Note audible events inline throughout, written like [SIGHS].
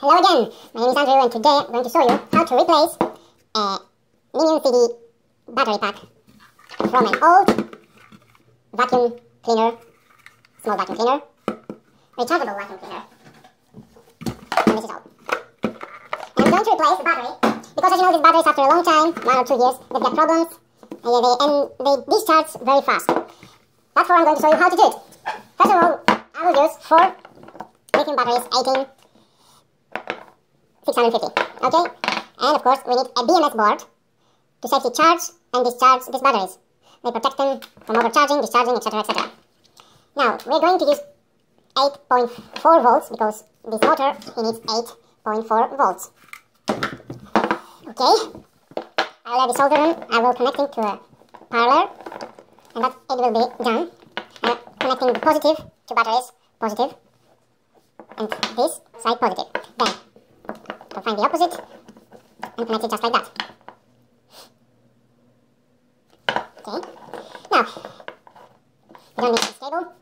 Hello again, my name is Andrew and today I'm going to show you how to replace a Minion CD battery pack from an old vacuum cleaner, small vacuum cleaner, rechargeable vacuum cleaner. And this is all. And I'm going to replace the battery because as you know these batteries after a long time, one or two years, they've problems and they, and they discharge very fast. That's what I'm going to show you how to do it. First of all, I will use four lithium batteries, 18 650. Okay? And of course, we need a BMS board to safely charge and discharge these batteries. They protect them from overcharging, discharging, etc. etc. Now, we're going to use 8.4 volts because this motor needs 8.4 volts. Okay? I'll let the solder them. I will connect it to a parallel and that it will be done. Uh, connecting the positive to batteries, positive, and this side positive. Then find the opposite and connect it just like that. Okay. Now, you don't need this cable.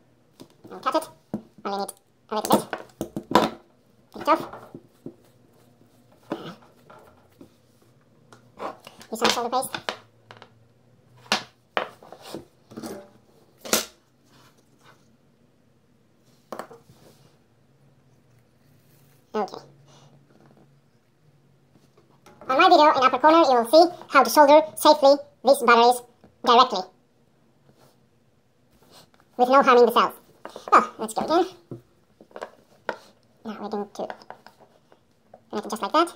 I'll cut it. Only need a little bit. Take it off. Use some solder paste. Okay. On my video in upper corner you will see how to solder safely these batteries directly with no harming the cells. Well, let's go again. Now we're going to make it just like that.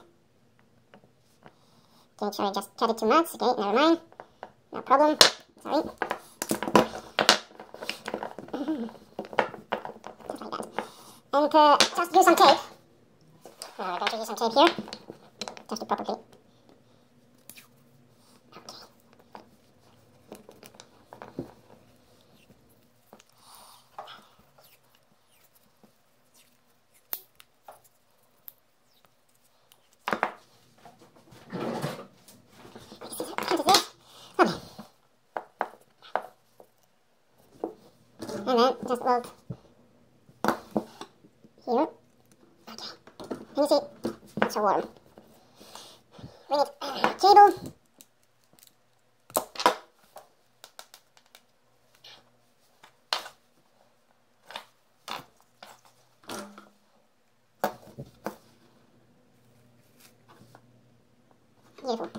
Okay, make sure I just cut it too much. Okay, never mind. No problem. Sorry. [CLEARS THROAT] just like that. And uh, just use some tape. Now we're going to use some tape here. Just to properly and then just weld here. Okay. And you see, it's so warm. We need a cable. Beautiful.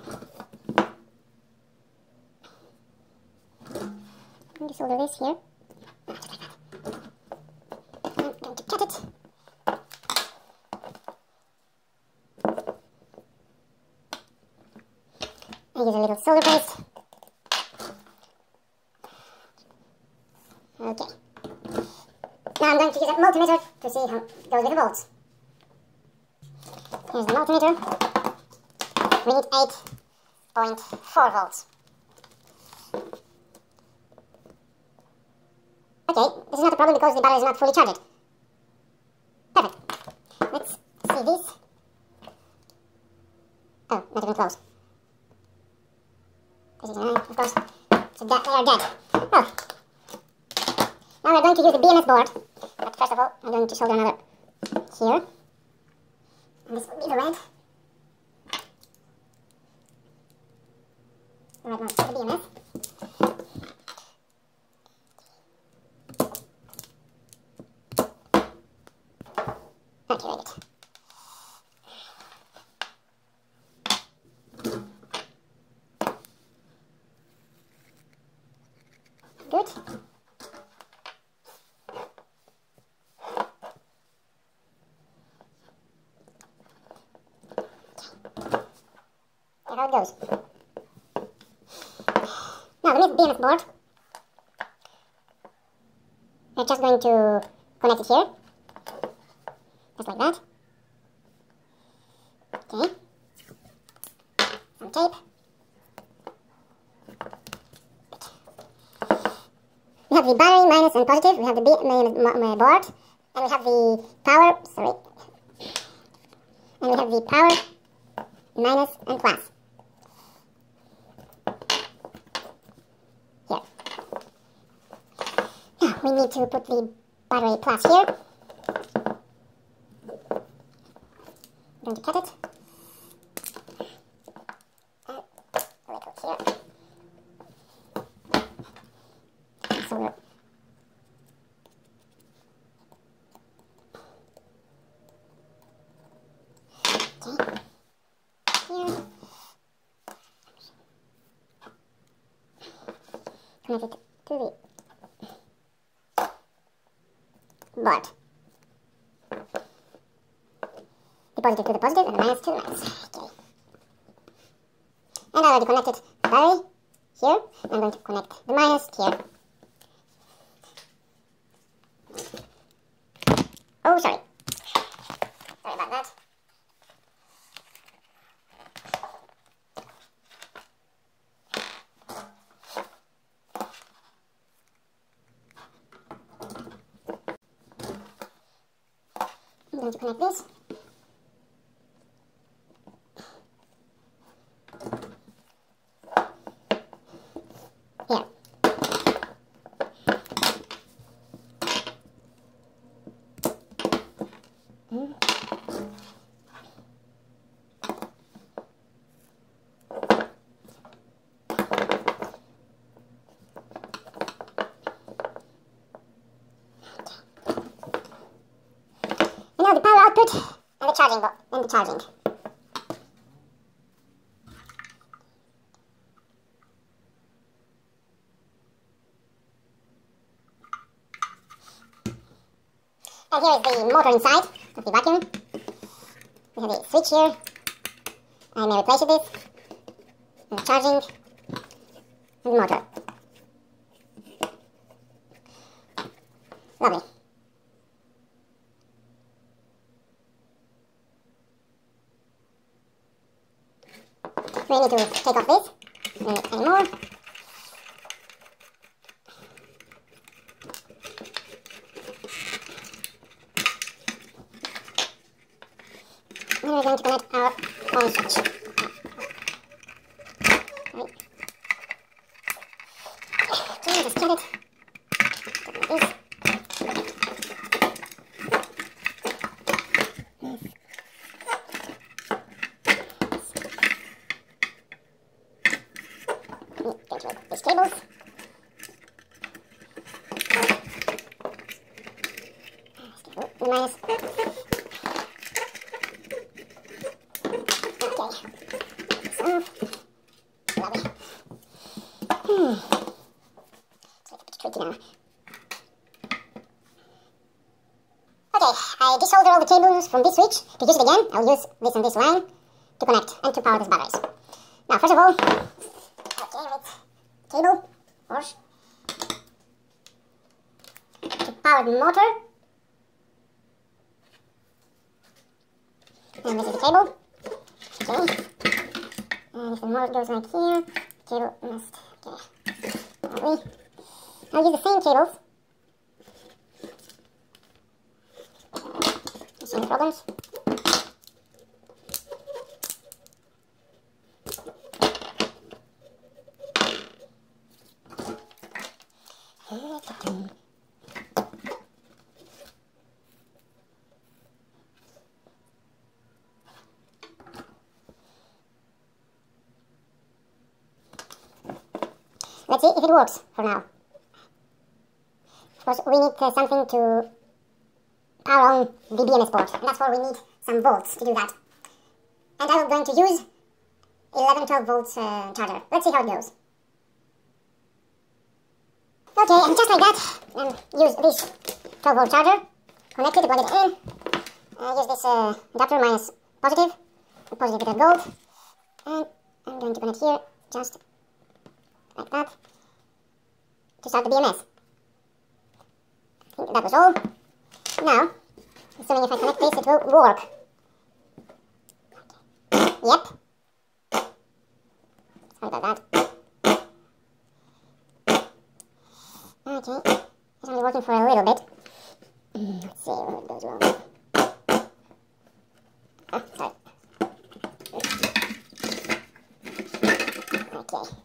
I'm just solder this here. I'm going to cut it. I use a little solder paste. Okay. Now I'm going to use a multimeter to see how it goes with the volts. Here's the multimeter. We need 8.4 volts. Okay, this is not a problem because the battery is not fully charged. Perfect. Let's see this. Oh, not even close. This is, uh, of course, so that they are dead. Well, now we're going to use the BMS board. But first of all, I'm going to solder another here. And this will be the red. The red one, the BMS. Activate it. Good. There it goes. Now the BMS board. We're just going to connect it here. Just like that. Okay. Some tape. We have the battery minus and positive. We have the board, and we have the power. Sorry. And we have the power minus and plus. Here. Now we need to put the battery plus here. going to cut it. And a little here. So we're okay. Here. Connect it to the board. The positive to the positive and the minus to the minus. Okay. And I already connected the battery here. I'm going to connect the minus here. Oh, sorry. Sorry about that. Going to connect this. Here. Mm. And now the power output and the charging and the charging. And here is the motor inside of the vacuum. We have a switch here. I may replace this. And charging. And the motor. Lovely. We need to take off this. No need any. Then we're going to connect our on switch. Right. Okay, just get it. Like this. Mm, Get rid of these cables. Oh, the minus. [LAUGHS] Okay. So, lovely. Hmm. It's a bit tricky now. Okay, I desolder all the cables from this switch. To use it again, I'll use this and this line to connect and to power these batteries. Now, first of all, okay, cable, or to power the motor. And this is the cable. Okay. And if the motor goes like here, cable must, okay. Alright. I'll use the same cables. Same problems. Let's see if it works for now. Of course, we need uh, something to power on the BMS board, and that's why we need some volts to do that. And I'm going to use 11, 12 volts uh, charger. Let's see how it goes. Okay, and just like that, um, use this 12 volt charger, connect it, plug it in, uh, use this uh, adapter minus positive, positive gold, and I'm going to connect here, just like that, to start the BMS. I think that was all. Now, assuming if I connect this, it will work. Yep. Sorry about that. Okay, it's only working for a little bit. Mm, Let's see it goes wrong. Ah, sorry. Okay.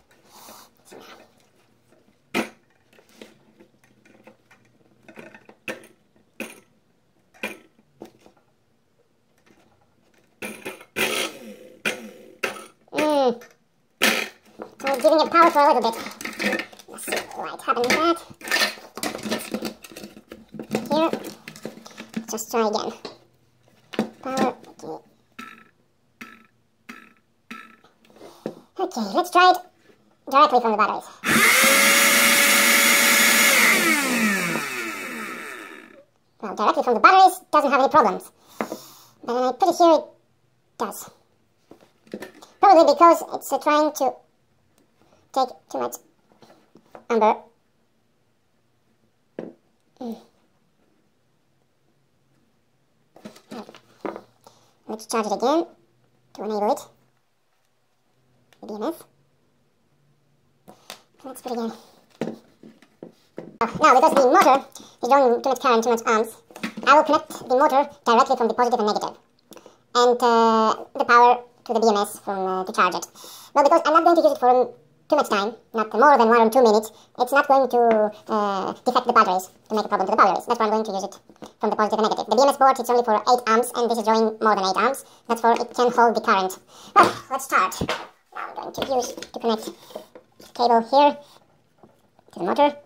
giving it power a little bit. Let's see what. Just try again. Power. Okay. Okay, let's try it directly from the batteries. Well, directly from the batteries doesn't have any problems. But I'm pretty sure it does. Probably because it's uh, trying to take too much amber. Mm. Let's charge it again to enable it. The BMS. Let's put it again. Oh, now, because the motor is drawing too much current, too much amps, I will connect the motor directly from the positive and negative. And uh, the power to the BMS from uh, to charge it. Well, because I'm not going to use it for too much time, not more than one or two minutes, it's not going to uh, defect the batteries to make a problem to the batteries. That's why I'm going to use it from the positive and negative. The BMS board is only for 8 amps, and this is drawing more than 8 amps. That's for it can hold the current. Well, [SIGHS] let's start. Now I'm going to use to connect the cable here to the motor.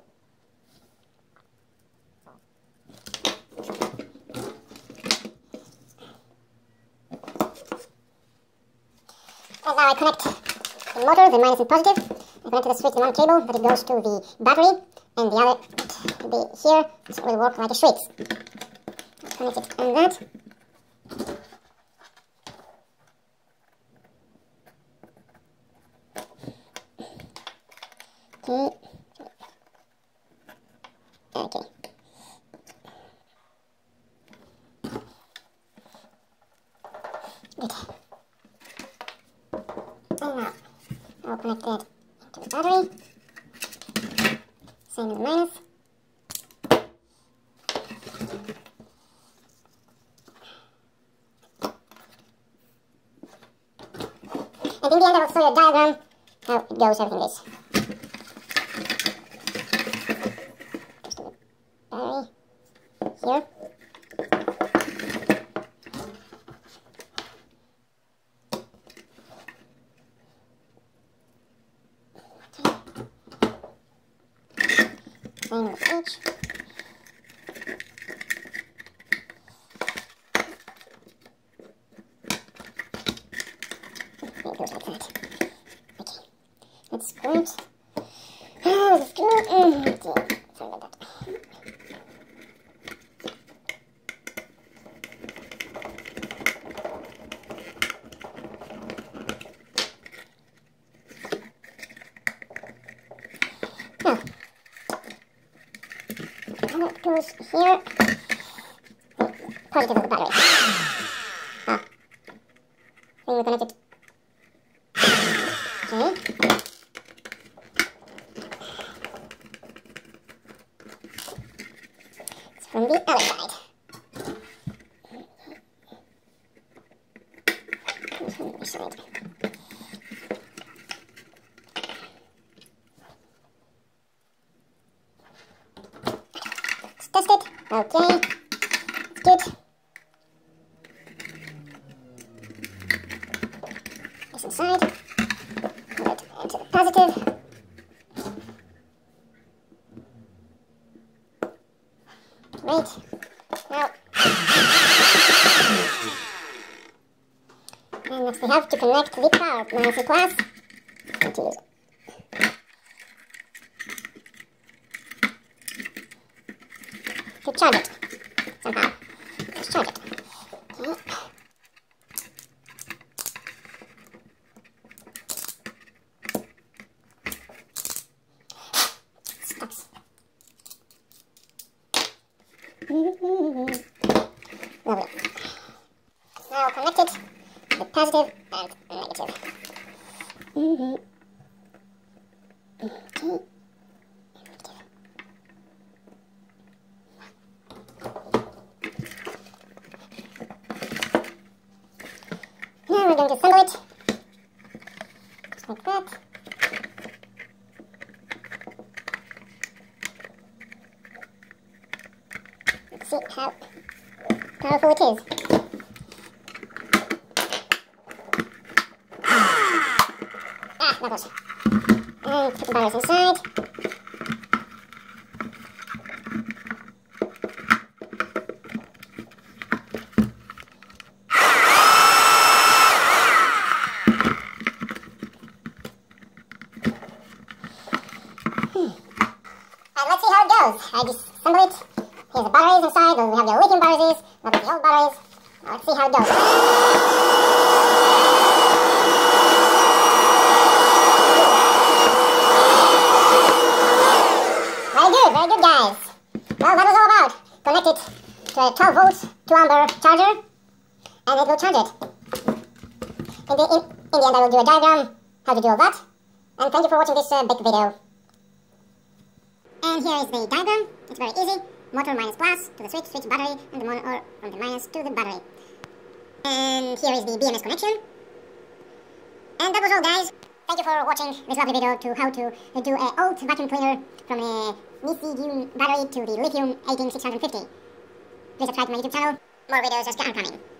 And now I connect the motor, the minus and positive. I connect to the switch the one cable, it goes to the battery, and the other be here, so it will work like a switch. Connect it on that. Okay. Good. And now, I'll connect it to the battery. Same as the minus. A diagram how it goes, everything is. Goes to the battery. Here. Same with H. It goes like that. Okay. Oh. That. Now, it goes here. Positive of the battery. Ah. We connect it. Okay. It's from the other side. It's from the other side. Let's test it. Okay. It's good. This inside. Into the positive. Great. Now. And next we have to connect the power minus. And use it. to charge it somehow. Let's charge it. Okay. Stucks. Lovely. Now connect it to the positive and negative. Okay. Now we're going to assemble it. Just like that. Let's see how powerful it is. Ah, was. And put the batteries inside. 100. In the, in, in the end, I will do a diagram, how to do all that. And thank you for watching this uh, big video. And here is the diagram. It's very easy. Motor minus plus to the switch, switch battery, and the motor from the minus to the battery. And here is the BMS connection. And that was all, guys. Thank you for watching this lovely video to how to do an old vacuum cleaner from a lithium battery to the lithium 18650. Please subscribe to my YouTube channel. More videos are coming.